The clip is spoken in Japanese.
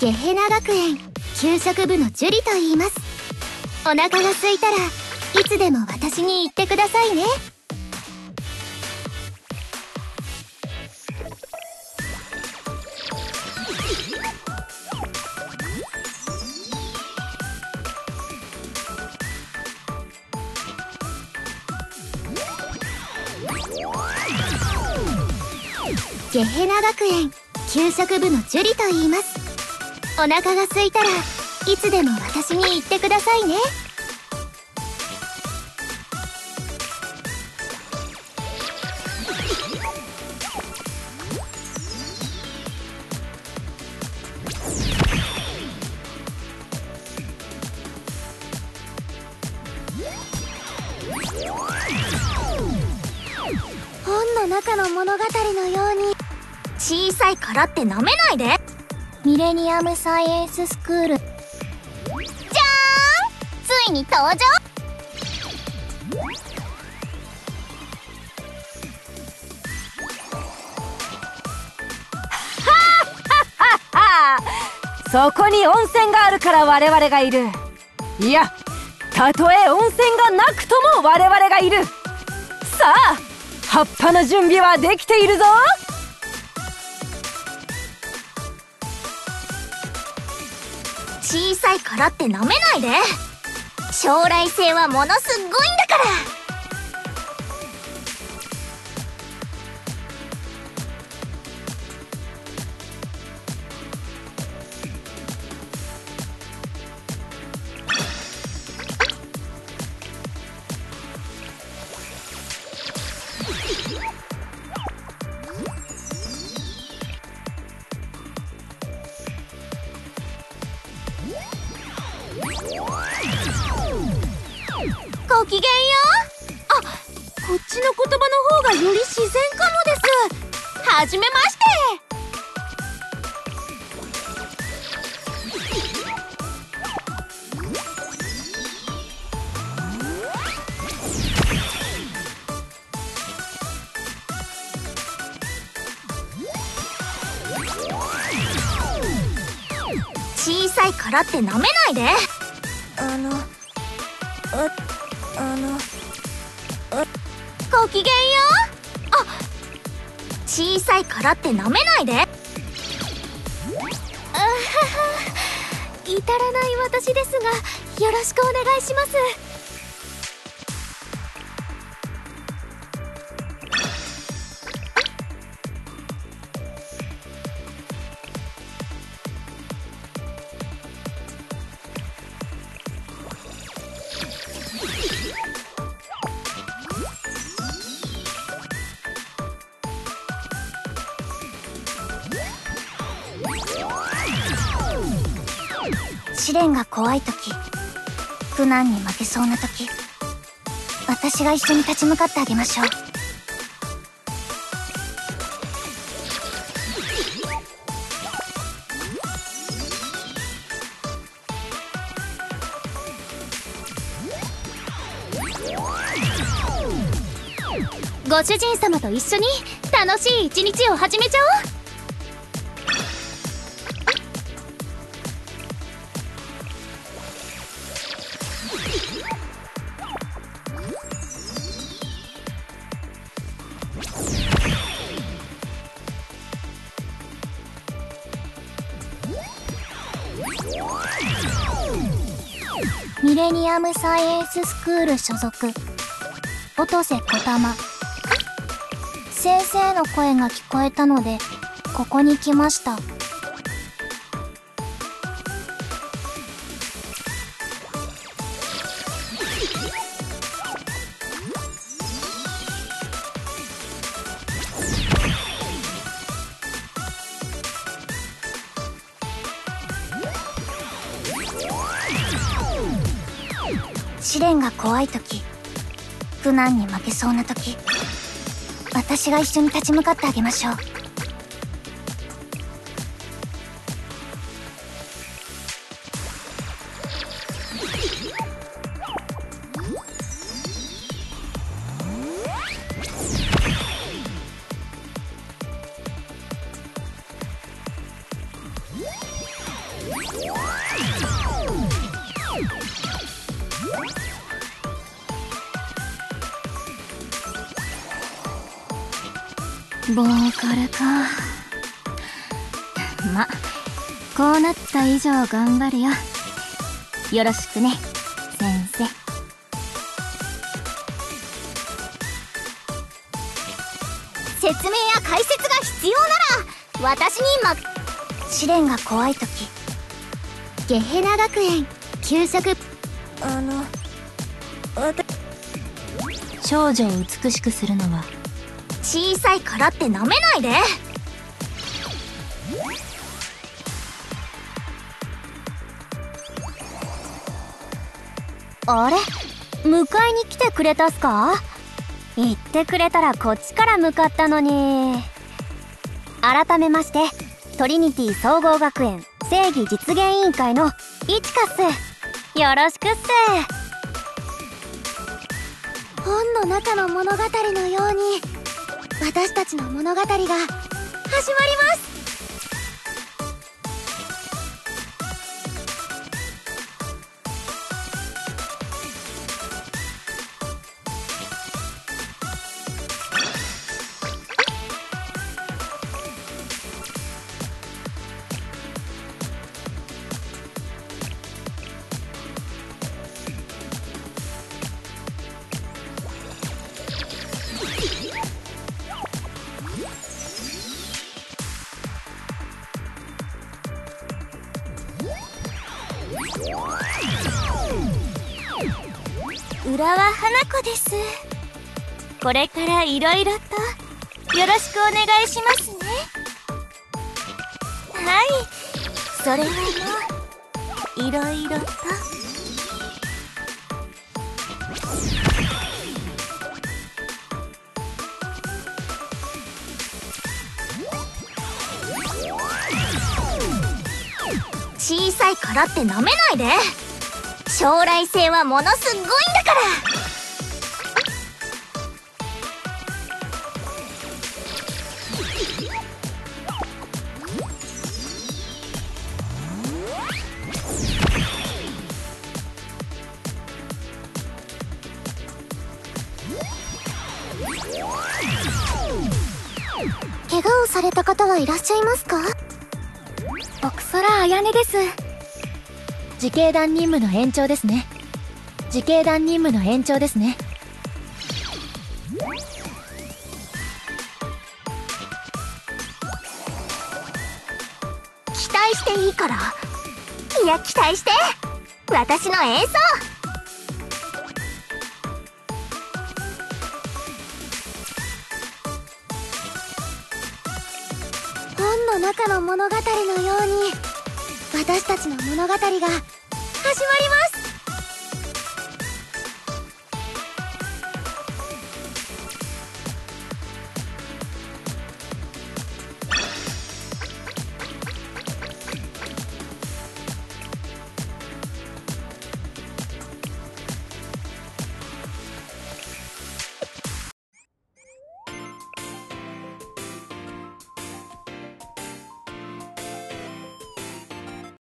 ゲヘナ学園給食部のジュリと言います。お腹が空いたらいつでも私に言ってくださいね。ゲヘナ学園給食部のジュリと言います。お腹が空いたらいつでも私に言ってくださいね。本の中の物語のように小さいからって舐めないで。ミレニアムサイエンススクール。じゃーん！ついに登場！そこに温泉があるから我々がいるいやたとえ温泉がなくとも我々がいるさあ葉っぱの準備はできているぞ小さいからって舐めないで。将来性はものすごいんだから。こっちの言葉の方がより自然かもですはじめまして小さいからって舐めないで。あのあの。ごきげんよ。うあ小さいからって舐めないで。あはは至らない私ですがよろしくお願いします。試練が怖い時苦難に負けそうな時私が一緒に立ち向かってあげましょう。ご主人様と一緒に楽しい一日を始めちゃおう。ミレニアムサイエンススクール所属。音瀬こたま先生の声が聞こえたのでここに来ました。試練が怖い時苦難に負けそうな時私が一緒に立ち向かってあげましょう。ボーカルか。まこうなった以上頑張るよ。よろしくね先生。説明や解説が必要なら私にま試練が怖い時。ゲヘナ学園給食あの少女を美しくするのは小さいからってなめないで。あれ？迎えに来てくれたっすか？言ってくれたらこっちから向かったのに。改めましてトリニティ総合学園正義実現委員会のいちかっす。よろしくっす。本の中の物語のように私たちの物語が始まります。浦和花子です。これからいろいろとよろしくお願いしますね。はい。それはもういろいろと。小さいからってなめないで。将来性はものすごいんだから。怪我をされた方はいらっしゃいますか？奥空彩音です。自警団任務の延長ですね。自警団任務の延長ですね。期待していいから。いや期待して。私の演奏。本の中の物語のように私たちの物語が始まります。